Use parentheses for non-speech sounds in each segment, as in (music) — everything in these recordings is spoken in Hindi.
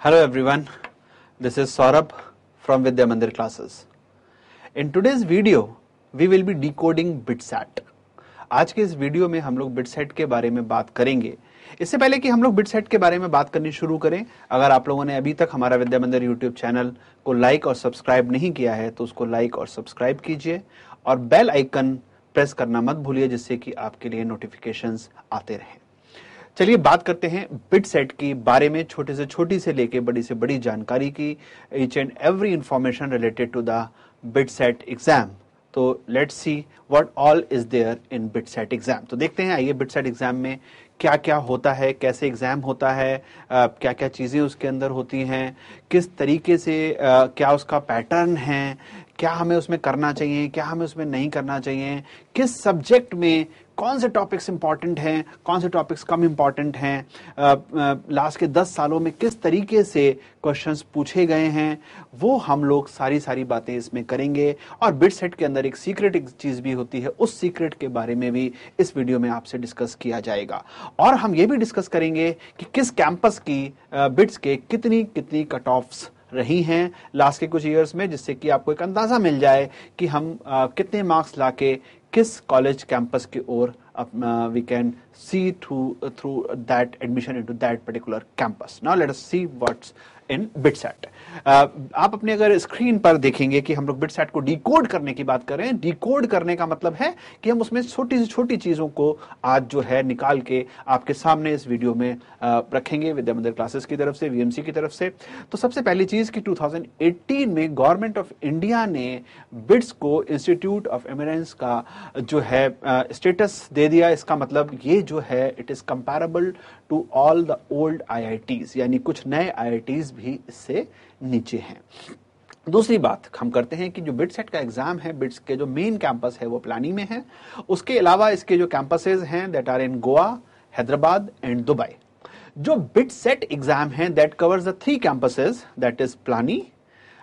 Hello everyone, this is Saurabh from Vidya Mandir classes. In today's video, we will be decoding BitSat. आज के इस वीडियो में हम लोग बिटसेट के बारे में बात करेंगे इससे पहले कि हम लोग बिटसेट के बारे में बात करनी शुरू करें अगर आप लोगों ने अभी तक हमारा विद्या मंदिर यूट्यूब चैनल को लाइक और सब्सक्राइब नहीं किया है तो उसको लाइक और सब्सक्राइब कीजिए और बेल आइकन प्रेस करना मत भूलिए जिससे कि आपके लिए नोटिफिकेशंस आते रहें चलिए बात करते हैं बिट सेट के बारे में छोटे से छोटी से लेके बड़ी से बड़ी जानकारी की each and every information related to the BITSAT exam तो let's see what all is there in BITSAT exam तो देखते हैं आइए बिट सेट एग्ज़ाम में क्या क्या होता है कैसे एग्ज़ाम होता है आ, क्या क्या चीज़ें उसके अंदर होती हैं किस तरीके से आ, क्या उसका पैटर्न है क्या हमें उसमें करना चाहिए क्या हमें उसमें नहीं करना चाहिए किस सब्जेक्ट में कौन से टॉपिक्स इंपॉर्टेंट हैं, कौन से टॉपिक्स कम इंपॉर्टेंट हैं लास्ट के दस सालों में किस तरीके से क्वेश्चंस पूछे गए हैं, वो हम लोग सारी सारी बातें इसमें करेंगे और बिट सेट के अंदर एक सीक्रेट एक चीज़ भी होती है, उस सीक्रेट के बारे में भी इस वीडियो में आपसे डिस्कस किया जाएगा। और हम ये भी डिस्कस करेंगे कि किस कैंपस की बिट्स के कितनी कितनी कट ऑफ्स रही हैं लास्ट के कुछ ईयर्स में जिससे कि आपको एक अंदाज़ा मिल जाए कि हम आ, कितने मार्क्स लाके किस कॉलेज कैंपस की ओर we can see through through that admission into that particular campus now let us see what's in BITSAT आप अपने अगर स्क्रीन पर देखेंगे कि हम लोग बिटसेट को डिकोड करने की बात कर डिकोड करने का मतलब है कि हम उसमें छोटी से छोटी चीज़ों को आज जो है निकाल के आपके सामने इस वीडियो में रखेंगे विद्या मंदिर क्लासेस की तरफ़ से वीएमसी की तरफ़ से। तो सबसे पहली चीज़ कि 2018 में गवर्नमेंट ऑफ़ इंडिया ने बिट्स को इंस्टीट्यूट ऑफ़ एमिरेंस का जो है स्टेटस दे दिया। इसका मतलब ये जो है it is comparable to all the old IITs यानी कुछ नए आईआईटीज भी इससे नीचे हैं। दूसरी बात, हम करते हैं कि जो बिट सेट का एग्ज़ाम है बिट्स के जो मेन कैंपस है, वो प्लानी में है। उसके अलावा इसके जो कैंपसेज हैं that are in Goa Hyderabad and Dubai जो बिट सेट एग्ज़ाम है that covers the three campuses that is Pilani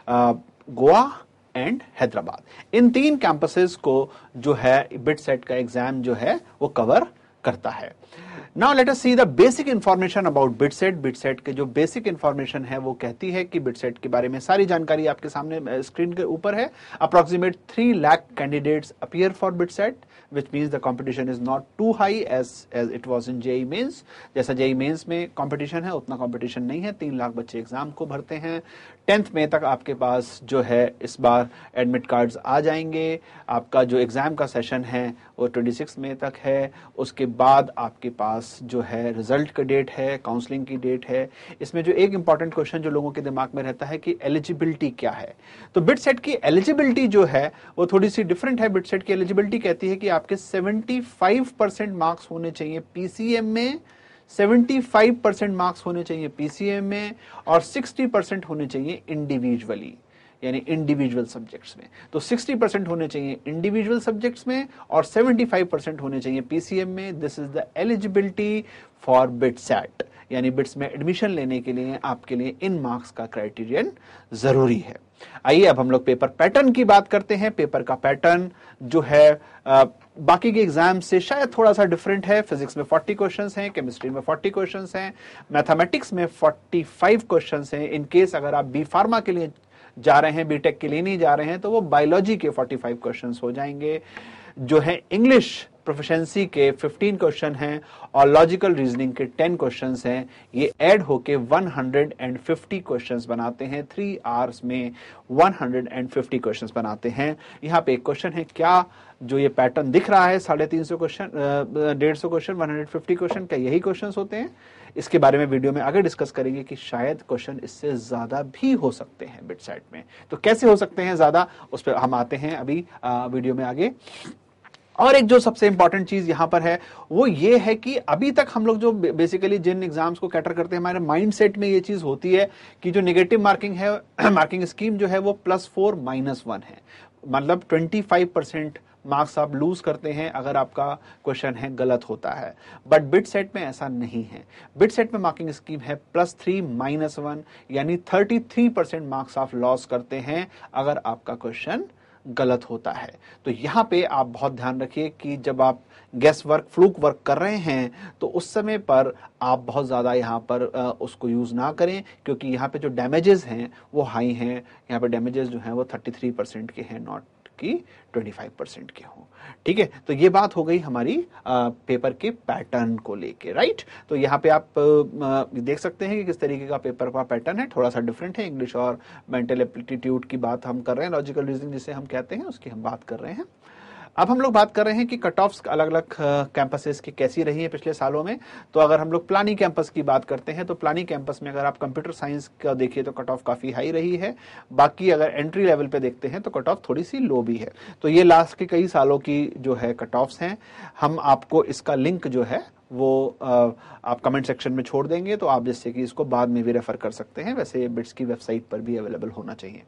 Goa and Hyderabad in तीन कैंपसेस को जो है बिट सेट का एग्ज़ाम जो है, वो कवर करता है। Now let us see the basic information about BITSAT BITSAT के जो बेसिक इंफॉर्मेशन है, वो कहती है कि बिटसेट के बारे में सारी जानकारी आपके सामने स्क्रीन के ऊपर है। Approximate three lakh candidates appear for BITSAT which means the competition is not too high as as it was in JEE Mains जैसा जेई मेन्स में कॉम्पिटिशन है, उतना कॉम्पिटिशन नहीं है। तीन लाख बच्चे एग्ज़ाम को भरते हैं। टेंथ में तक आपके पास जो है इस बार एडमिट कार्ड्स आ जाएँगे। आपका जो एग्ज़ाम का सेशन है, वो ट्वेंटी सिक्स मई तक है। उसके बाद आपके पास जो है रिज़ल्ट का डेट है, काउंसलिंग की डेट है। इसमें जो एक इंपॉर्टेंट क्वेश्चन जो लोगों के दिमाग में रहता है कि एलिजिबिलिटी क्या है। तो बिट सेट की एलिजिबिलिटी जो है, वो थोड़ी सी डिफरेंट है। बिट सेट की एलिजिबिलिटी कहती है कि आपके 75 परसेंट मार्क्स होने चाहिए पीसीएम में। 75 परसेंट मार्क्स होने चाहिए पीसीएम में और 60 परसेंट होने चाहिए इंडिविजुअली, यानी इंडिविजुअल सब्जेक्ट्स में। तो 60 परसेंट होने चाहिए इंडिविजुअल सब्जेक्ट्स में और 75 परसेंट होने चाहिए पीसीएम में। This is the eligibility for BITSAT यानी बिट्स में एडमिशन लेने के लिए, आपके लिए इन मार्क्स का क्राइटेरियन ज़रूरी है। आइए अब हम लोग पेपर पैटर्न की बात करते हैं। पेपर का पैटर्न जो है बाकी के एग्ज़ाम से शायद थोड़ा सा डिफरेंट है। फिजिक्स में 40 क्वेश्चंस हैं केमिस्ट्री में 40 क्वेश्चंस हैं मैथमेटिक्स में 45 क्वेश्चंस हैं। इन केस अगर आप बी फार्मा के लिए जा रहे हैं बीटेक के लिए नहीं जा रहे हैं तो वो बायोलॉजी के 45 क्वेश्चंस हो जाएँगे। जो है इंग्लिश प्रोफिशेंसी के 15 क्वेश्चन हैं और लॉजिकल रीजनिंग के 10 क्वेश्चंस हैं। ये ऐड होके 150 क्वेश्चंस बनाते हैं। थ्री आवर्स में 150 क्वेश्चंस बनाते हैं। यहाँ पे एक क्वेश्चन है क्या जो ये पैटर्न दिख रहा है साढ़े तीन सौ क्वेश्चन डेढ़ सौ question one hundred fifty question क्या यही क्वेश्चन होते हैं? इसके बारे में वीडियो में आगे डिस्कस करेंगे कि शायद क्वेश्चन इससे ज़्यादा भी हो सकते हैं बिट साइड में। तो कैसे हो सकते हैं ज़्यादा? उस पर हम आते हैं अभी आ, वीडियो में आगे। और एक जो सबसे इंपॉर्टेंट चीज़ यहाँ पर है, वो ये है कि अभी तक हम लोग जो बेसिकली जिन एग्ज़ाम्स को कैटर करते हैं, हमारे माइंडसेट में ये चीज़ होती है कि जो नेगेटिव मार्किंग है (clears throat) मार्किंग स्कीम जो है वो प्लस फोर माइनस वन है। मतलब ट्वेंटी फाइव परसेंट मार्क्स आप लूज करते हैं अगर आपका क्वेश्चन है, गलत होता है। बट बिट सेट में ऐसा नहीं है। बिट सेट में मार्किंग स्कीम है प्लस थ्री माइनस वन यानी थर्टी थ्री परसेंट मार्क्स आप लॉस करते हैं अगर आपका क्वेश्चन गलत होता है। तो यहाँ पे आप बहुत ध्यान रखिए कि जब आप गैस वर्क, फ्लूक वर्क कर रहे हैं तो उस समय पर आप बहुत ज़्यादा यहाँ पर उसको यूज़ ना करें, क्योंकि यहाँ पे जो डैमेजेस हैं, वो हाई हैं। यहाँ पे डैमेजेस जो हैं, वो 33 परसेंट के हैं, नॉट कि 25 परसेंट के हों। ठीक है? तो ये बात हो गई हमारी आ, पेपर के पैटर्न को लेके राइट तो यहाँ पे आप आ, देख सकते हैं कि किस तरीके का पेपर का पैटर्न है। थोड़ा सा डिफरेंट है इंग्लिश और मेंटल एप्टीट्यूड की बात हम कर रहे हैं लॉजिकल रीजनिंग जिसे हम कहते हैं उसकी हम बात कर रहे हैं। अब हम लोग बात कर रहे हैं कि कट ऑफ़ अलग अलग कैंपसेस की कैसी रही है पिछले सालों में। तो अगर हम लोग प्लानी कैंपस की बात करते हैं तो प्लानी कैंपस में अगर आप कंप्यूटर साइंस का देखिए तो कट ऑफ़ काफ़ी हाई रही है। बाकी अगर एंट्री लेवल पे देखते हैं तो कट ऑफ़ थोड़ी सी लो भी है। तो ये लास्ट के कई सालों की जो है कट ऑफ्स हैं। हम आपको इसका लिंक जो है, वो आप कमेंट सेक्शन में छोड़ देंगे तो आप जिससे कि इसको बाद में भी रेफर कर सकते हैं। वैसे बिट्स की वेबसाइट पर भी अवेलेबल होना चाहिए।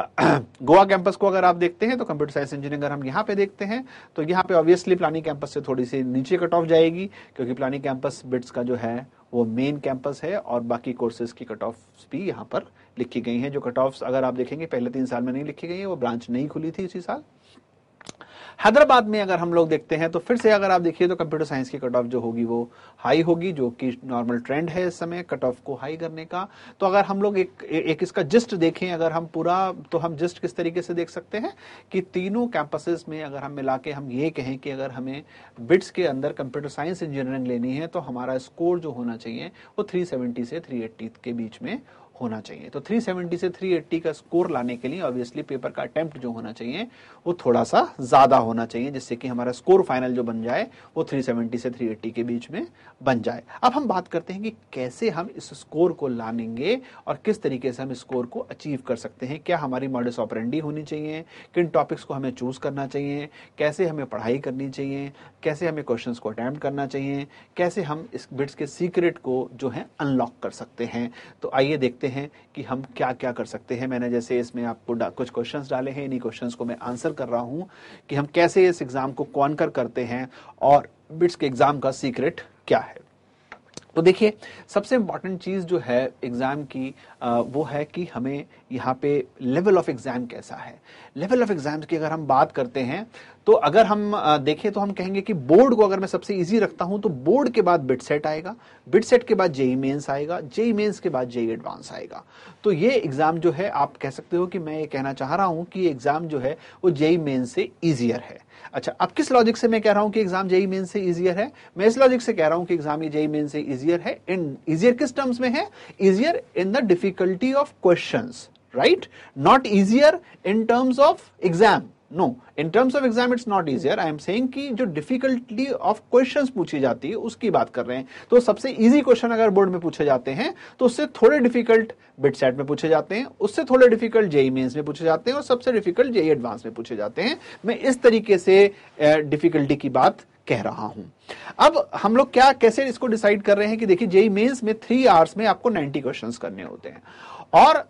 (clears throat) गोवा कैंपस को अगर आप देखते हैं तो कंप्यूटर साइंस इंजीनियरिंग अगर हम यहाँ पे देखते हैं तो यहाँ पे ऑब्वियसली प्लानिंग कैंपस से थोड़ी सी नीचे कट ऑफ़ जाएगी, क्योंकि प्लानिंग कैंपस बिट्स का जो है, वो मेन कैंपस है, और बाकी कोर्सेज की कट ऑफ़ भी यहाँ पर लिखी गई हैं। जो कट ऑफ़ अगर आप देखेंगे, पहले तीन साल में नहीं लिखी गई है, वो ब्रांच नहीं खुली थी इसी साल। हैदराबाद में अगर हम लोग देखते हैं तो फिर से अगर आप देखिए तो कंप्यूटर साइंस की कट ऑफ़ जो होगी, वो हाई होगी, जो कि नॉर्मल ट्रेंड है इस समय, कट ऑफ़ को हाई करने का। तो अगर हम लोग एक एक इसका जिस्ट देखें, अगर हम पूरा तो हम जिस्ट किस तरीके से देख सकते हैं कि तीनों कैंपसेस में अगर हम मिला के हम ये कहें कि अगर हमें बिट्स के अंदर कंप्यूटर साइंस इंजीनियरिंग लेनी है तो हमारा स्कोर जो होना चाहिए, वो थ्री से थ्री के बीच में होना चाहिए। तो 370 से 380 का स्कोर लाने के लिए ऑब्वियसली पेपर का अटेम्प्ट जो होना चाहिए, वो थोड़ा सा ज़्यादा होना चाहिए, जिससे कि हमारा स्कोर फाइनल जो बन जाए, वो 370 से 380 के बीच में बन जाए। अब हम बात करते हैं कि कैसे हम इस स्कोर को लानेंगे और किस तरीके से हम स्कोर को अचीव कर सकते हैं। क्या हमारी मॉडल्स ऑपरेंडी होनी चाहिए? किन टॉपिक्स को हमें चूज़ करना चाहिए? कैसे हमें पढ़ाई करनी चाहिए? कैसे हमें क्वेश्चन को अटैम्प्ट करना चाहिए? कैसे हम इस बिट्स के सीक्रेट को जो है अनलॉक कर सकते हैं? तो आइए देखते कि हम क्या क्या कर सकते हैं। मैंने जैसे इसमें आपको कुछ क्वेश्चंस डाले हैं। इन्हीं क्वेश्चंस को मैं आंसर कर रहा हूँ कि हम कैसे इस एग्ज़ाम को कॉन्कर करते हैं और बिट्स के एग्ज़ाम का सीक्रेट क्या है। तो देखिए सबसे इंपॉर्टेंट चीज़ जो है एग्ज़ाम की आ, वो है कि हमें यहाँ पे लेवल ऑफ़ एग्ज़ाम कैसा है। लेवल ऑफ़ एग्ज़ाम की अगर हम बात करते हैं तो अगर हम देखें तो हम कहेंगे कि बोर्ड को अगर मैं सबसे इजी रखता हूँ तो बोर्ड के बाद बिट सेट आएगा। बिट सेट के बाद जेई मेन्स आएगा। जेई मेन्स के बाद जेई एडवांस आएगा। तो ये एग्ज़ाम जो है आप कह सकते हो कि मैं ये कहना चाह रहा हूँ कि एग्ज़ाम जो है वो जेई मेंस से इजियर है। अच्छा अब किस लॉजिक से मैं कह रहा हूँ कि एग्ज़ाम जेई मेन से इजियर है? मैं इस लॉजिक से कह रहा हूँ कि एग्ज़ाम जेई मेन से इजियर है। इन इजियर किस टर्म्स में है? Easier in the difficulty of question right not easier in terms of exam no in terms of exam it's not easier I am saying कि जो डिफिकल्टी ऑफ़ क्वेश्चंस पूछी जाती है, उसकी बात कर रहे हैं। तो सबसे इजी क्वेश्चन अगर बोर्ड में पूछे जाते हैं तो उससे थोड़े डिफ़िकल्ट बिट सेट में पूछे जाते हैं, उससे थोड़े डिफ़िकल्ट जेई मेन्स में पूछे जाते हैं, और सबसे डिफ़िकल्ट जेई एडवांस में पूछे जाते हैं। मैं इस तरीके से डिफिकल्टी की बात कह रहा हूँ। अब हम लोग क्या, कैसे इसको डिसाइड कर रहे हैं कि देखिए जेई मेन्स में थ्री आवर्स में आपको 90 क्वेश्चंस करने होते हैं। और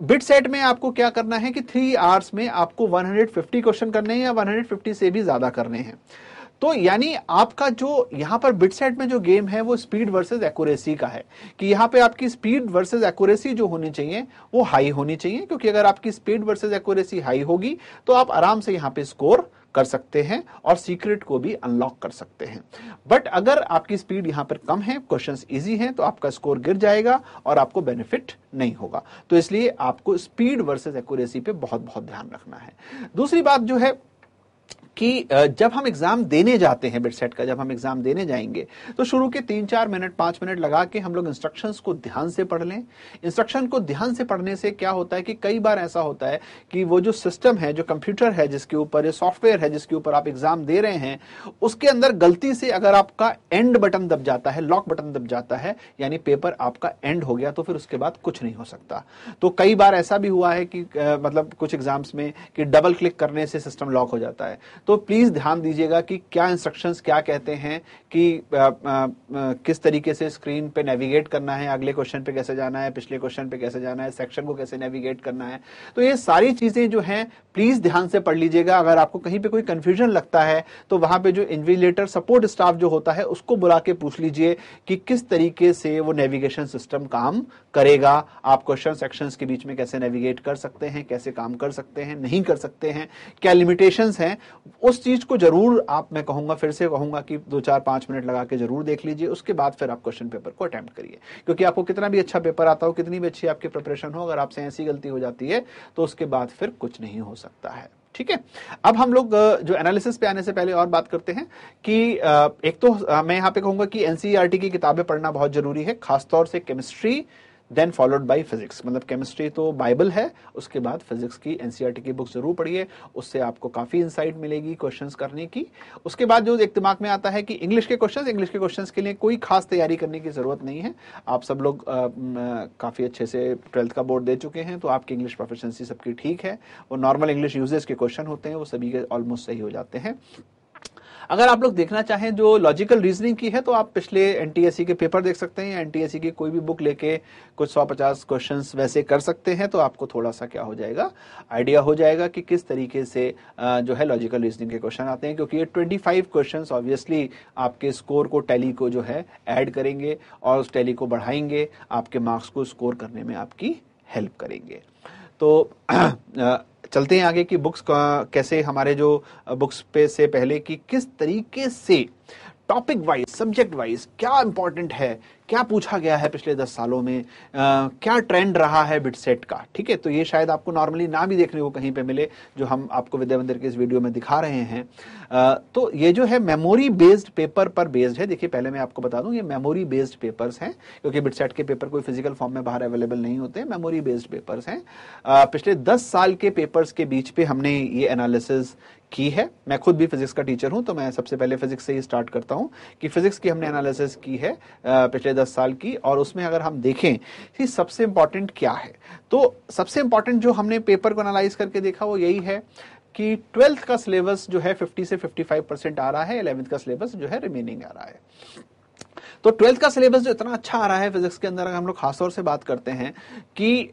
बिट सेट में आपको क्या करना है कि थ्री आवर्स में आपको 150 क्वेश्चन करने हैं या 150 से भी ज़्यादा करने हैं। तो यानी आपका जो यहाँ पर बिट सेट में जो गेम है वो स्पीड वर्सेस एक्यूरेसी का है। कि यहाँ पे आपकी स्पीड वर्सेस एक्यूरेसी जो होनी चाहिए, वो हाई होनी चाहिए, क्योंकि अगर आपकी स्पीड वर्सेस एक्यूरेसी हाई होगी तो आप आराम से यहाँ पे स्कोर कर सकते हैं और सीक्रेट को भी अनलॉक कर सकते हैं। बट अगर आपकी स्पीड यहाँ पर कम है क्वेश्चन ईजी है तो आपका स्कोर गिर जाएगा और आपको बेनिफिट नहीं होगा। तो इसलिए आपको स्पीड वर्सेज एक्यूरेसी पे बहुत बहुत ध्यान रखना है। दूसरी बात जो है कि जब हम एग्ज़ाम देने जाते हैं बिटसेट का, जब हम एग्ज़ाम देने जाएँगे तो शुरू के तीन चार मिनट, पाँच मिनट लगा के हम लोग इंस्ट्रक्शंस को ध्यान से पढ़ लें। इंस्ट्रक्शन को ध्यान से पढ़ने से क्या होता है कि कई बार ऐसा होता है कि वो जो सिस्टम है, जो कंप्यूटर है जिसके ऊपर, ये सॉफ्टवेयर है जिसके ऊपर आप एग्ज़ाम दे रहे हैं, उसके अंदर गलती से अगर आपका एंड बटन दब जाता है लॉक बटन दब जाता है, यानी पेपर आपका एंड हो गया तो फिर उसके बाद कुछ नहीं हो सकता। तो कई बार ऐसा भी हुआ है कि मतलब कुछ एग्ज़ाम्स में कि डबल क्लिक करने से सिस्टम लॉक हो जाता है। तो प्लीज़ ध्यान दीजिएगा कि क्या इंस्ट्रक्शंस क्या कहते हैं कि आ, आ, आ, किस तरीके से स्क्रीन पे नेविगेट करना है अगले क्वेश्चन पे कैसे जाना है पिछले क्वेश्चन पे कैसे जाना है सेक्शन को कैसे नेविगेट करना है। तो ये सारी चीज़ें जो हैं प्लीज़ ध्यान से पढ़ लीजिएगा। अगर आपको कहीं पे कोई कंफ्यूजन लगता है तो वहाँ पे जो इन्विलेटर सपोर्ट स्टाफ जो होता है उसको बुला के पूछ लीजिए कि किस तरीके से वो नेविगेशन सिस्टम काम करेगा। आप क्वेश्चन सेक्शंस के बीच में कैसे नेविगेट कर सकते हैं कैसे काम कर सकते हैं नहीं कर सकते हैं क्या लिमिटेशंस हैं उस चीज़ को ज़रूर आप, मैं कहूँगा, फिर से कहूँगा कि दो चार पाँच मिनट लगा के ज़रूर देख लीजिए, उसके बाद फिर आप क्वेश्चन पेपर को अटेम्प्ट करिए। क्योंकि आपको कितना भी अच्छा पेपर आता हो, कितनी भी अच्छी आपकी प्रिपरेशन हो, अगर आपसे ऐसी गलती हो जाती है तो उसके बाद फिर कुछ नहीं हो सकता है। ठीक है? अब हम लोग जो एनालिसिस पे आने से पहले और बात करते हैं कि एक तो मैं यहाँ पे कहूँगा कि एनसीईआरटी की किताबें पढ़ना बहुत ज़रूरी है, खासतौर से chemistry then followed by physics मतलब केमिस्ट्री तो बाइबल है, उसके बाद फिजिक्स की एनसीईआरटी की बुक ज़रूर पढ़िए, उससे आपको काफ़ी इंसाइट मिलेगी क्वेश्चंस करने की। उसके बाद जो एक दिमाग में आता है कि इंग्लिश के क्वेश्चंस इंग्लिश के क्वेश्चंस के लिए कोई खास तैयारी करने की ज़रूरत नहीं है। आप सब लोग काफ़ी अच्छे से ट्वेल्थ का बोर्ड दे चुके हैं तो आपकी इंग्लिश प्रोफिशंसी सबकी ठीक है। वो नॉर्मल इंग्लिश यूजेस के क्वेश्चन होते हैं, वो सभी के ऑलमोस्ट सही हो जाते हैं। अगर आप लोग देखना चाहें जो लॉजिकल रीजनिंग की है तो आप पिछले एनटीएससी के पेपर देख सकते हैं एनटीएससी की कोई भी बुक लेके कुछ सौ पचास क्वेश्चन वैसे कर सकते हैं तो आपको थोड़ा सा क्या हो जाएगा? आइडिया हो जाएगा कि किस तरीके से जो है लॉजिकल रीजनिंग के क्वेश्चन आते हैं, क्योंकि ये ट्वेंटी फाइव क्वेश्चन ऑब्वियसली आपके स्कोर को टैली को जो है ऐड करेंगे और उस टैली को बढ़ाएँगे, आपके मार्क्स को स्कोर करने में आपकी हेल्प करेंगे। तो (clears throat) चलते हैं आगे कि बुक्स कैसे हमारे जो बुक्स पे से पहले कि किस तरीके से टॉपिक वाइज सब्जेक्ट वाइज क्या इंपॉर्टेंट है क्या पूछा गया है पिछले दस सालों में? आ, क्या ट्रेंड रहा है बिटसेट का? ठीक है तो ये शायद आपको नॉर्मली ना भी देखने को कहीं पे मिले जो हम आपको विद्या मंदिर के इस वीडियो में दिखा रहे हैं। आ, तो ये जो है मेमोरी बेस्ड पेपर पर बेस्ड है। देखिए पहले मैं आपको बता दूँ ये मेमोरी बेस्ड पेपर्स हैं क्योंकि बिटसेट के पेपर कोई फ़िज़िकल फॉर्म में बाहर अवेलेबल नहीं होते मेमोरी बेस्ड पेपर्स हैं पिछले दस साल के पेपर्स के बीच पे हमने ये एनालिसिस की है। मैं खुद भी फिजिक्स का टीचर हूँ तो मैं सबसे पहले फिजिक्स से ही स्टार्ट करता हूँ कि फिजिक्स की हमने एनालिसिस की है। पिछले दस साल की और उसमें अगर हम देखें कि सबसे इंपॉर्टेंट क्या है? तो सबसे इंपॉर्टेंट जो हमने पेपर को एनालाइज करके देखा वो यही है कि ट्वेल्थ का सिलेबस जो है 50 से 55 परसेंट आ रहा है इलेवेंथ का सिलेबस जो है रिमेनिंग आ रहा है। तो ट्वेल्थ का सिलेबस जो इतना अच्छा आ रहा है फिजिक्स के अंदर, अगर हम लोग खासतौर से बात करते हैं कि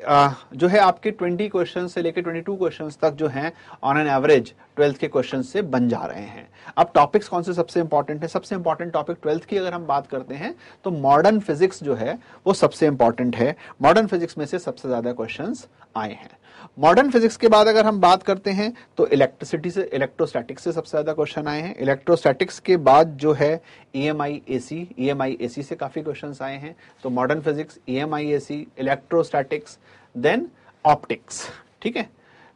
जो है आपके 20 क्वेश्चन से लेकर 22 क्वेश्चन तक जो है ऑन एन एवरेज ट्वेल्थ के क्वेश्चन से बन जा रहे हैं। अब टॉपिक्स कौन से सबसे इंपॉर्टेंट है? सबसे इंपॉर्टेंट टॉपिक ट्वेल्थ की अगर हम बात करते हैं तो मॉडर्न फिजिक्स जो है, वो सबसे इंपॉर्टेंट है। मॉडर्न फिजिक्स में से सबसे ज़्यादा क्वेश्चन आए हैं। मॉडर्न फिजिक्स के बाद अगर हम बात करते हैं तो इलेक्ट्रिसिटी से इलेक्ट्रोस्टैटिक्स से सबसे ज़्यादा क्वेश्चन आए हैं। इलेक्ट्रोस्टैटिक्स के बाद जो है E M I A C E M I A सी काफ़ी क्वेश्चन आए हैं। तो modern physics E M I A C electrostatics then optics ठीक है?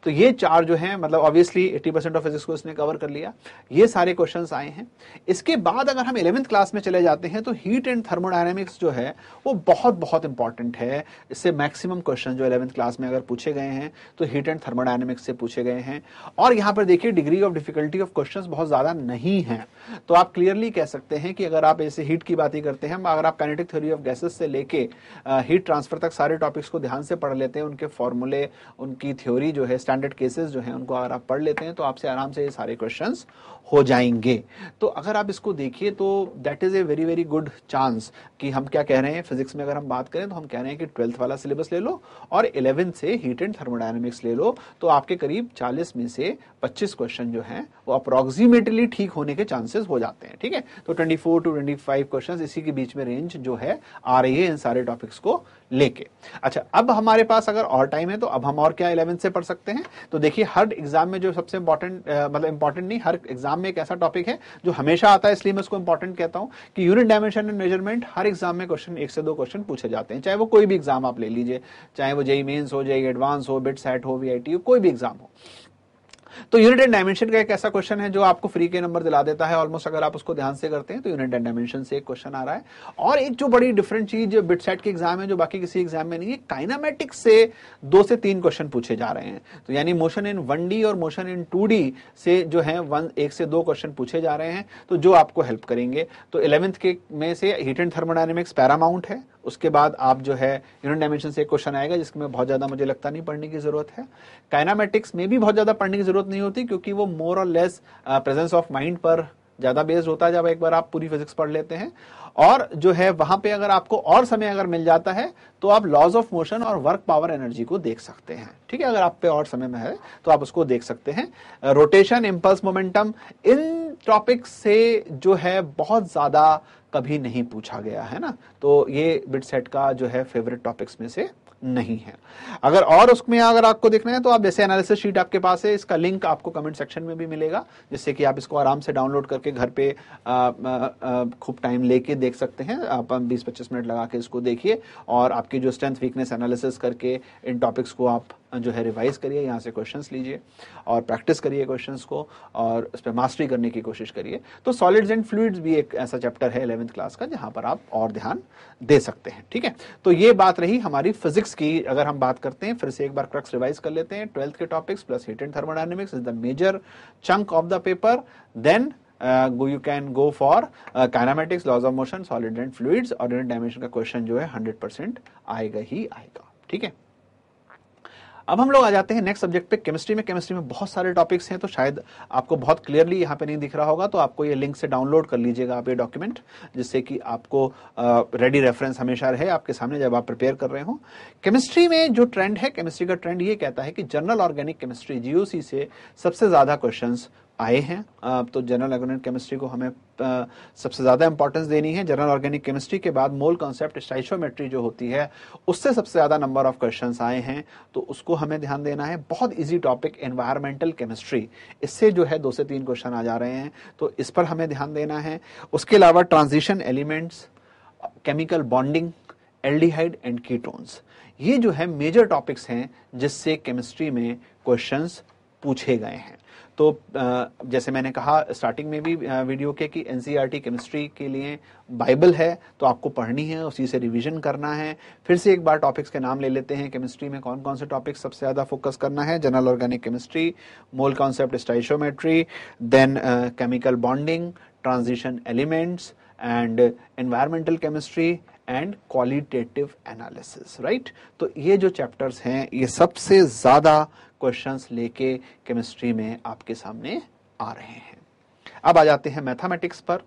तो ये चार जो हैं मतलब ऑब्वियसली 80 परसेंट ऑफ़ फिजिक्स को इसने कवर कर लिया। ये सारे क्वेश्चन आए हैं। इसके बाद अगर हम इलेवेंथ क्लास में चले जाते हैं तो हीट एंड थर्मोडायनेमिक्स जो है, वो बहुत बहुत इंपॉर्टेंट है। इससे मैक्सिमम क्वेश्चन जो इलेवेंथ क्लास में अगर पूछे गए हैं तो हीट एंड थर्मोडायनेमिक्स से पूछे गए हैं। और यहाँ पर देखिए degree of difficulty of question बहुत ज़्यादा नहीं है। तो आप क्लियरली कह सकते हैं कि अगर आप ऐसे हीट की बात ही करते हैं अगर आप कैनेटिक थ्योरी ऑफ़ गैसेस से लेके हीट ट्रांसफ़र तक सारे टॉपिक्स को ध्यान से पढ़ लेते हैं, उनके फॉर्मूले उनकी थ्योरी जो है स्टैंडर्ड केसेस जो हैं, उनको अगर आप पढ़ लेते हैं तो आपसे आराम से ये सारे क्वेश्चंस हो जाएँगे। तो अगर आप इसको देखिए तो that is a very very good chance कि हम क्या कह रहे हैं फिजिक्स में अगर हम बात करें तो हम कह रहे हैं कि ट्वेल्थ वाला सिलेबस ले लो और इलेवेंथ से हीट एंड थर्मोडाइनमिक्स ले लो। तो आपके करीब 40 में से 25 क्वेश्चन जो हैं, वो अप्रोक्सीमेटली ठीक होने के चांसेस हो जाते हैं, ठीक है? तो 24 टू 25 क्वेश्चन इसी के बीच में रेंज जो है, आ रही है इन सारे टॉपिक्स को लेके। अच्छा अब हमारे पास अगर और टाइम है तो अब हम और क्या इलेवेंथ से पढ़ सकते हैं? तो देखिए, हर एग्ज़ाम में जो सबसे इंपॉर्टेंट मतलब इंपॉर्टेंट नहीं, हर एग्ज़ाम में एक ऐसा टॉपिक है, जो हमेशा आता है, इसलिए मैं उसको इंपॉर्टेंट कहता हूँ, कि यूनिट डायमेंशन एंड मेज़रमेंट हर एग्ज़ाम में क्वेश्चन एक से दो क्वेश्चन पूछे जाते हैं। चाहे वो कोई भी एग्ज़ाम आप ले लीजिए, चाहे वो जेई मेन्स हो जेई एडवांस हो बिट सेट हो हो, कोई भी एग्ज़ाम हो। तो यूनिट एंड डायमेंशन का एक ऐसा क्वेश्चन है जो आपको फ्री के नंबर दिला देता है ऑलमोस्ट अगर आप उसको ध्यान से करते हैं तो यूनिट एंड डायमेंशन से एक क्वेश्चन आ रहा है। और एक जो बड़ी डिफरेंट चीज़ बिट सेट के एग्ज़ाम है, जो बाकी किसी एग्ज़ाम में नहीं है काइनामेटिक्स से दो से तीन क्वेश्चन पूछे जा रहे हैं। तो यानी मोशन इन वन और मोशन इन टू से जो है वन एक से दो क्वेश्चन पूछे जा रहे हैं। तो जो आपको हेल्प करेंगे तो इलेवेंथ के में से हीट एंड थर्मोडाइनमिक्स पैरामाउंट है। उसके बाद आप जो है यूनिट डायमेंशन से एक क्वेश्चन आएगा, जिसमें बहुत ज़्यादा मुझे लगता नहीं पढ़ने की ज़रूरत है। काइनामेटिक्स में भी बहुत ज़्यादा पढ़ने की ज़रूरत नहीं होती, क्योंकि वो मोर और लेस प्रेजेंस ऑफ़ माइंड पर ज़्यादा बेस्ड होता है, जब एक बार आप पूरी फिजिक्स पढ़ लेते हैं। और जो है वहाँ पे अगर आपको और समय अगर मिल जाता है तो आप लॉज ऑफ़ मोशन और वर्क पावर एनर्जी को देख सकते हैं। ठीक है, अगर आप पे और समय में है तो आप उसको देख सकते हैं। रोटेशन इम्पल्स मोमेंटम इन टॉपिक से जो है बहुत ज़्यादा कभी नहीं पूछा गया, है ना? तो ये बिट सेट का जो है फेवरेट टॉपिक्स में से नहीं है। अगर और उसमें अगर आपको देखना है तो आप जैसे एनालिसिस शीट आपके पास है, इसका लिंक आपको कमेंट सेक्शन में भी मिलेगा, जिससे कि आप इसको आराम से डाउनलोड करके घर पे खूब टाइम लेके देख सकते हैं। आप 20-25 मिनट लगा के इसको देखिए, और आपकी जो स्ट्रेंथ वीकनेस एनालिसिस करके इन टॉपिक्स को आप जो है रिवाइज करिए, यहाँ से क्वेश्चंस लीजिए और प्रैक्टिस करिए क्वेश्चंस को और उस पर मास्टरी करने की कोशिश करिए। तो सॉलिड्स एंड फ्लूइड्स भी एक ऐसा चैप्टर है इलेवेंथ क्लास का, जहाँ पर आप और ध्यान दे सकते हैं, ठीक है? तो ये बात रही हमारी फिजिक्स की। अगर हम बात करते हैं, फिर से एक बार क्रक्स रिवाइज कर लेते हैं। ट्वेल्थ के topics plus heat and thermodynamics is the major chunk of the paper then you can go for kinematics laws of motion solid and fluids और डायमेंशन का क्वेश्चन जो है हंड्रेड परसेंट आएगा ही आएगा, ठीक है? अब हम लोग आ जाते हैं नेक्स्ट सब्जेक्ट पे। केमिस्ट्री में केमिस्ट्री में बहुत सारे टॉपिक्स हैं तो शायद आपको बहुत क्लियरली यहाँ पे नहीं दिख रहा होगा तो आपको ये लिंक से डाउनलोड कर लीजिएगा आप ये डॉक्यूमेंट जिससे कि आपको रेडी रेफरेंस हमेशा रहे आपके सामने जब आप प्रिपेयर कर रहे हो। केमिस्ट्री में जो ट्रेंड है केमिस्ट्री का ट्रेंड ये कहता है कि जनरल ऑर्गेनिक केमिस्ट्री जीओसी से सबसे ज़्यादा क्वेश्चन आए हैं। तो जनरल ऑर्गेनिक केमिस्ट्री को हमें सबसे ज़्यादा इंपॉर्टेंस देनी है। जनरल ऑर्गेनिक केमिस्ट्री के बाद मोल कॉन्सेप्ट स्टाइशोमेट्री जो होती है, उससे सबसे ज़्यादा नंबर ऑफ़ क्वेश्चंस आए हैं। तो उसको हमें ध्यान देना है। बहुत इजी टॉपिक एनवायरमेंटल केमिस्ट्री इससे जो है दो से तीन क्वेश्चन आ जा रहे हैं। तो इस पर हमें ध्यान देना है। उसके अलावा transition elements chemical bonding aldehyde and ketones ये जो है मेजर टॉपिक्स हैं, जिससे केमिस्ट्री में क्वेश्चंस पूछे गए हैं। तो जैसे मैंने कहा स्टार्टिंग में भी वीडियो के कि एनसीईआरटी केमिस्ट्री के लिए बाइबल है तो आपको पढ़नी है, उसी से रिवीजन करना है। फिर से एक बार टॉपिक्स के नाम ले लेते हैं। केमिस्ट्री में कौन कौन से टॉपिक्स सबसे ज़्यादा फोकस करना है? General organic chemistry mole concept stoichiometry then chemical bonding transition elements and environmental chemistry and qualitative analysis right तो ये जो चैप्टर्स हैं, ये सबसे ज़्यादा क्वेश्चंस लेके केमिस्ट्री में आपके सामने आ रहे हैं। अब आ जाते हैं मैथमेटिक्स पर।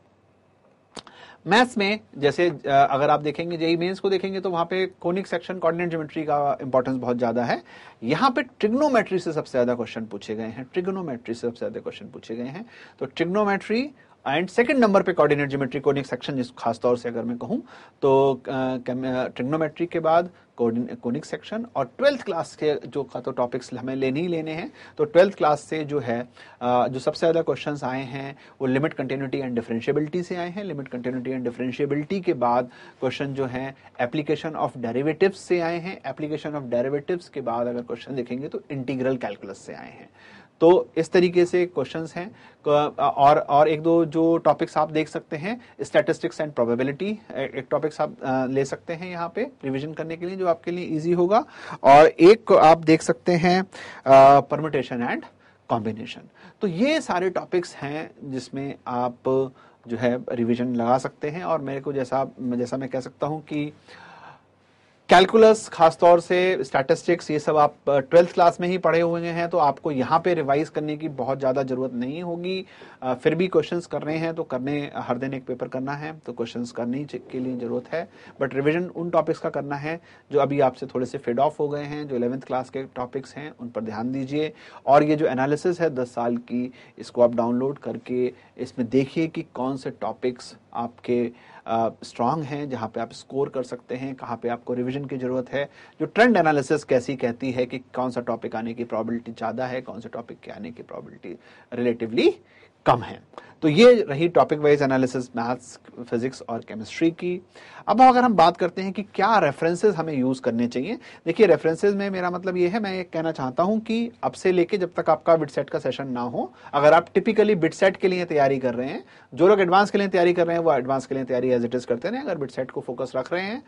मैथ्स में जैसे अगर आप देखेंगे, जेई मेंस को देखेंगे तो वहाँ पे कोनिक सेक्शन कोऑर्डिनेट ज्योमेट्री का इंपॉर्टेंस बहुत ज़्यादा है। यहाँ पे ट्रिग्नोमेट्री से सबसे ज़्यादा क्वेश्चन पूछे गए हैं। ट्रिग्नोमेट्री से सबसे ज़्यादा क्वेश्चन पूछे गए हैं। तो ट्रिग्नोमेट्री एंड सेकंड नंबर पे कोऑर्डिनेट ज्योमेट्री कोनिक सेक्शन जिस खास तौर से अगर मैं कहूँ तो ट्रिग्नोमेट्री के बाद कोनिक सेक्शन और ट्वेल्थ क्लास के जो का तो टॉपिक्स हमें लेने ही लेने हैं तो ट्वेल्थ क्लास से जो है जो सबसे ज़्यादा क्वेश्चंस आए हैं, वो लिमिट कंटिन्यूटी एंड डिफरेंशियबिलिटी से आए हैं। लिमिट कंटिन्यूटी एंड डिफरेंशियबिलिटी के बाद क्वेश्चन जो है एप्लीकेशन ऑफ़ डेरिवेटिव्स से आए हैं। एप्लीकेशन ऑफ़ डेरिवेटिव्स के बाद अगर क्वेश्चन देखेंगे तो इंटीग्रल कैलकुलस से आए हैं। तो इस तरीके से क्वेश्चंस हैं। और और एक दो जो टॉपिक्स आप देख सकते हैं स्टैटिस्टिक्स एंड प्रोबेबिलिटी एक टॉपिक्स आप ले सकते हैं यहाँ पे रिवीजन करने के लिए, जो आपके लिए इजी होगा। और एक आप देख सकते हैं परमिटेशन एंड कॉम्बिनेशन तो ये सारे टॉपिक्स हैं जिसमें आप जो है रिवीजन लगा सकते हैं। और मेरे को जैसा जैसा मैं कह सकता हूँ कि कैलकुलस खासतौर से स्टैटिस्टिक्स ये सब आप ट्वेल्थ क्लास में ही पढ़े हुए हैं तो आपको यहाँ पे रिवाइज करने की बहुत ज़्यादा ज़रूरत नहीं होगी। फिर भी क्वेश्चंस कर रहे हैं तो करने, हर दिन एक पेपर करना है तो क्वेश्चंस करने के लिए ज़रूरत है। बट रिवीजन उन टॉपिक्स का करना है, जो अभी आपसे थोड़े से फेड ऑफ़ हो गए हैं, जो इलेवेंथ क्लास के टॉपिक्स हैं, उन पर ध्यान दीजिए। और ये जो एनालिसिस है, दस साल की, इसको आप डाउनलोड करके, इसमें देखिए कि कौन से टॉपिक्स आपके स्ट्रांग हैं, जहाँ पे आप स्कोर कर सकते हैं, कहाँ पे आपको रिविजन की ज़रूरत है, जो ट्रेंड एनालिसिस कैसी कहती है कि कौन सा टॉपिक आने की प्रॉबिलिटी ज़्यादा है, कौन से टॉपिक के आने की प्रॉबिलिटी रिलेटिवली कम है। तो ये रही topic wise analysis maths physics और केमिस्ट्री की। अब अगर हम बात करते हैं कि क्या रेफरेंसेस हमें यूज़ करने चाहिए, देखिए रेफरेंसेस में मेरा मतलब ये है, मैं ये कहना चाहता हूँ कि अब से लेके जब तक आपका बिटसेट का सेशन ना हो, अगर आप टिपिकली बिटसेट के लिए तैयारी कर रहे हैं, जो लोग एडवांस के लिए तैयारी कर रहे हैं, वो एडवांस के लिए तैयारी एज इट इज़ करते हैं अगर बिटसेट को फोकस रख रहे हैं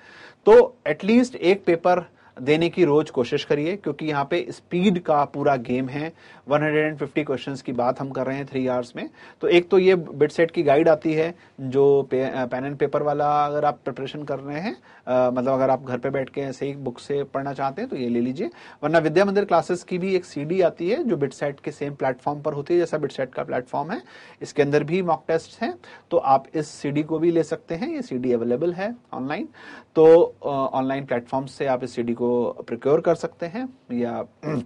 तो एटलीस्ट एक पेपर देने की रोज कोशिश करिए क्योंकि यहाँ पे स्पीड का पूरा गेम है। 150 क्वेश्चंस की बात हम कर रहे हैं थ्री आवर्स में। तो एक तो ये बिट सेट की गाइड आती है जो पेन एंड पेपर वाला अगर आप प्रिपरेशन कर रहे हैं आ, मतलब अगर आप घर पे बैठ के ऐसे ही बुक से पढ़ना चाहते हैं तो ये ले लीजिए। वरना विद्या मंदिर क्लासेस की भी एक सीडी आती है जो बिट सेट के सेम प्लेटफॉर्म पर होती है जैसा बिट सेट का प्लेटफॉर्म है। इसके अंदर भी मॉक टेस्ट हैं। तो आप इस सीडी को भी ले सकते हैं ये सीडी अवेलेबल है ऑनलाइन तो ऑनलाइन प्लेटफॉर्म से आप इस सीडी को प्रिक्योर कर सकते हैं, या (clears throat)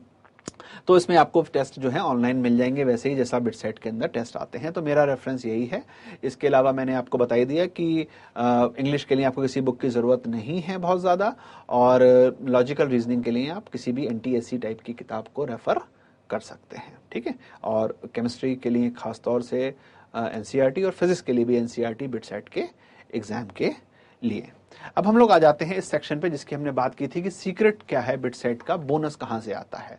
तो इसमें आपको टेस्ट जो है ऑनलाइन मिल जाएँगे वैसे ही जैसा बिट सेट के अंदर टेस्ट आते हैं। तो मेरा रेफरेंस यही है। इसके अलावा मैंने आपको बताई दिया कि इंग्लिश के लिए आपको किसी बुक की ज़रूरत नहीं है बहुत ज़्यादा, और लॉजिकल रीजनिंग के लिए आप किसी भी एन टाइप की किताब को रेफर कर सकते हैं, ठीक है? और केमिस्ट्री के लिए खास तौर से एनसीईआरटी और फिजिक्स के लिए भी एनसीईआरटी बिट सेट के एग्ज़ाम के लिए। अब हम लोग आ जाते हैं इस सेक्शन पे जिसकी हमने बात की थी कि सीक्रेट क्या है बिट सेट का बोनस कहाँ से आता है।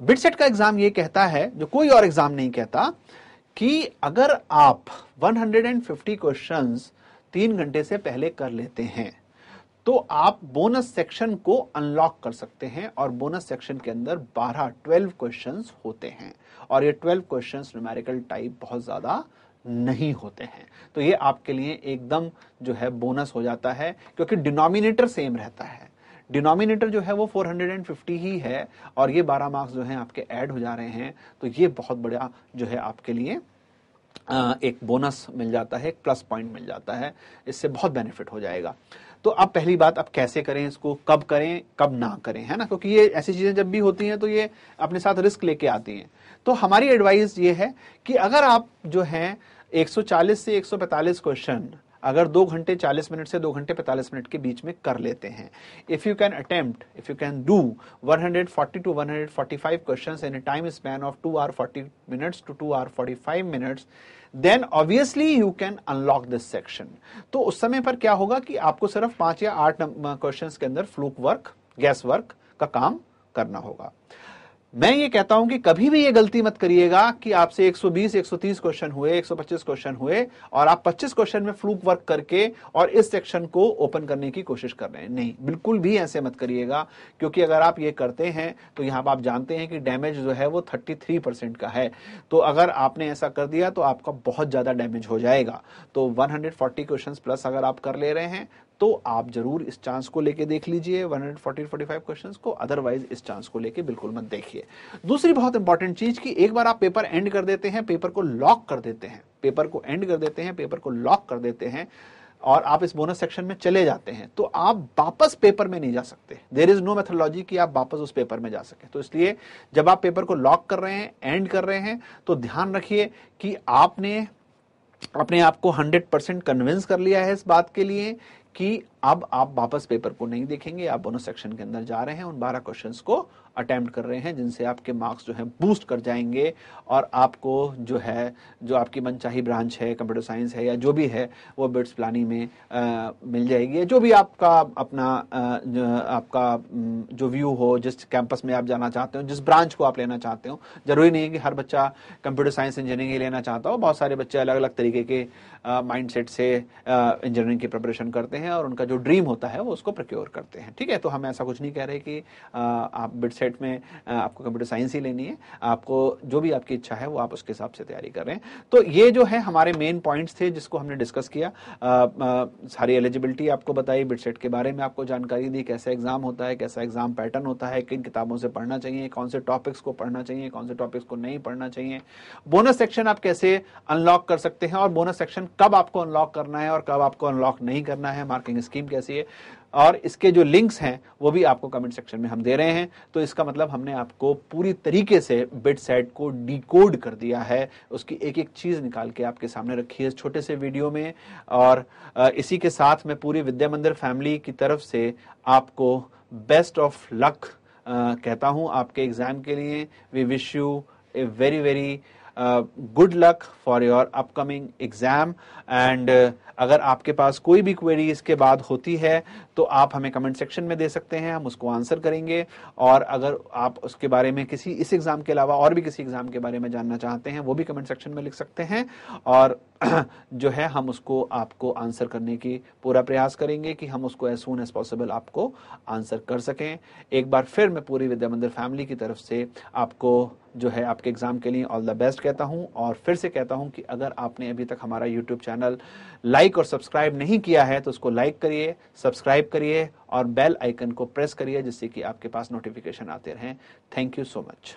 बिट सेट का एग्ज़ाम ये कहता है, जो कोई और एग्ज़ाम नहीं कहता, कि अगर आप 150 क्वेश्चंस तीन घंटे से पहले कर लेते हैं तो आप बोनस सेक्शन को अनलॉक कर सकते हैं और बोनस सेक्शन के अंदर 12 12 क्वेश्चंस होते हैं। और ये 12 क्वेश्चंस न्यूमेरिकल टाइप बहुत ज़्यादा नहीं होते हैं। तो ये आपके लिए एकदम जो है बोनस हो जाता है, क्योंकि डिनोमिनेटर सेम रहता है। डिनोमिनेटर जो है वो 450 ही है और ये 12 मार्क्स जो है आपके ऐड हो जा रहे हैं। तो ये बहुत बड़ा जो है आपके लिए एक बोनस मिल जाता है, एक प्लस पॉइंट मिल जाता है। इससे बहुत बेनिफिट हो जाएगा। तो अब पहली बात, अब कैसे करें इसको? कब करें, कब ना करें, है ना? क्योंकि ये ऐसी चीज़ें जब भी होती हैं तो ये अपने साथ रिस्क लेके आती हैं। तो हमारी एडवाइस ये है कि अगर आप जो है 140 से 145 क्वेश्चन अगर दो घंटे चालीस मिनट से दो घंटे पैंतालीस मिनट के बीच में कर लेते हैं। If you can attempt if you can do 140 to 145 questions in time span of two hour 40 minutes to two hour 45 minutes then obviously you can unlock this section तो उस समय पर क्या होगा कि आपको सिर्फ़ पाँच या आठ क्वेश्चन के अंदर फ्लूक वर्क गैस वर्क का काम करना होगा। मैं ये कहता हूँ कि कभी भी ये गलती मत करिएगा कि आपसे 120, 130 क्वेश्चन हुए 125 क्वेश्चन हुए और आप 25 क्वेश्चन में फ्लूक वर्क करके और इस सेक्शन को ओपन करने की कोशिश कर रहे हैं। नहीं बिल्कुल भी ऐसे मत करिएगा क्योंकि अगर आप ये करते हैं तो यहाँ पर आप जानते हैं कि डैमेज जो है वो 33 परसेंट का है। तो अगर आपने ऐसा कर दिया तो आपका बहुत ज़्यादा डैमेज हो जाएगा। तो 140 क्वेश्चन प्लस अगर आप कर ले रहे हैं तो आप ज़रूर इस चांस को लेके देख लीजिए 140 45 क्वेश्चंस को अदरवाइज़ इस चांस को लेके बिल्कुल मत देखिए। दूसरी बहुत इंपॉर्टेंट चीज़ कि एक बार आप पेपर एंड कर देते हैं पेपर को लॉक कर देते हैं। पेपर को एंड कर देते हैं पेपर को लॉक कर देते हैं और आप इस बोनस सेक्शन में चले जाते हैं। तो आप वापस पेपर में नहीं जा सकते। देर इज़ नो मेथोलॉजी कि आप वापस उस पेपर में जा सके। तो इसलिए जब आप पेपर को लॉक कर रहे हैं एंड कर रहे हैं तो ध्यान रखिए कि आपने अपने आप को 100 परसेंट कन्विंस कर लिया है इस बात के लिए कि अब आप वापस पेपर को नहीं देखेंगे आप बोनस सेक्शन के अंदर जा रहे हैं उन बारह क्वेश्चन को अटेम्प्ट कर रहे हैं जिनसे आपके मार्क्स जो है बूस्ट कर जाएँगे और आपको जो है जो आपकी मनचाही ब्रांच है कंप्यूटर साइंस है या जो भी है वो बिट्स प्लानिंग में आ, मिल जाएगी। जो भी आपका अपना आ, जो, आपका जो व्यू हो जिस कैंपस में आप जाना चाहते हो जिस ब्रांच को आप लेना चाहते हो ज़रूरी नहीं है कि हर बच्चा कंप्यूटर साइंस इंजीनियरिंग ही लेना चाहता हो। बहुत सारे बच्चे अलग अलग तरीके के माइंड से इंजीनियरिंग की प्रिपरेशन करते हैं और उनका जो ड्रीम होता है, वो उसको प्रोक्योर करते हैं। ठीक है? तो हम ऐसा कुछ नहीं कह रहे कि आप बिट सेट में आपको कंप्यूटर साइंस ही लेनी है। आपको जो भी आपकी इच्छा है, वो आप उसके हिसाब से तैयारी कर रहे हैं। तो ये जो है हमारे मेन पॉइंट्स थे जिसको हमने डिस्कस किया। सारी एलिजिबिलिटी आपको बताई बिट सेट के बारे में आपको जानकारी दी, कैसा एग्ज़ाम होता है, कैसा एग्ज़ाम पैटर्न होता है, किन किताबों से पढ़ना चाहिए, कौन से टॉपिक्स को पढ़ना चाहिए, कौन से टॉपिक्स को नहीं पढ़ना चाहिए। बोनस सेक्शन आप कैसे अनलॉक कर सकते हैं और बोनस सेक्शन कब आपको अनलॉक करना है और कब आपको अनलॉक नहीं करना है मार्किंग स्कीम कैसी है और इसके जो लिंक्स हैं, वो भी आपको कमेंट सेक्शन में हम दे रहे हैं। तो इसका मतलब हमने आपको पूरी तरीके से बिट सेट को डिकोड कर दिया है। उसकी एक एक चीज़ निकाल के आपके सामने रखी है इस छोटे से वीडियो में। और इसी के साथ मैं पूरी विद्या मंदिर फैमिली की तरफ़ से आपको बेस्ट ऑफ़ लक कहता हूँ आपके एग्ज़ाम के लिए। We wish you a very very good luck for your upcoming exam and अगर आपके पास कोई भी क्वेरी इसके बाद होती है तो आप हमें कमेंट सेक्शन में दे सकते हैं, हम उसको आंसर करेंगे। और अगर आप उसके बारे में किसी, इस एग्ज़ाम के अलावा और भी किसी एग्ज़ाम के बारे में जानना चाहते हैं, वो भी कमेंट सेक्शन में लिख सकते हैं। और (clears throat) जो है, हम उसको आपको आंसर करने की पूरा प्रयास करेंगे कि हम उसको एज सुन एज पॉसिबल आपको आंसर कर सकें। एक बार फिर मैं पूरी विद्या मंदिर फैमिली की तरफ़ से आपको जो है, आपके एग्ज़ाम के लिए ऑल द बेस्ट कहता हूँ और फिर से कहता हूँ कि अगर आपने अभी तक हमारा यूट्यूब चैनल लाइक और सब्सक्राइब नहीं किया है तो उसको लाइक करिए सब्सक्राइब करिए और बेल आइकन को प्रेस करिए जिससे कि आपके पास नोटिफिकेशन आते रहें। Thank you so much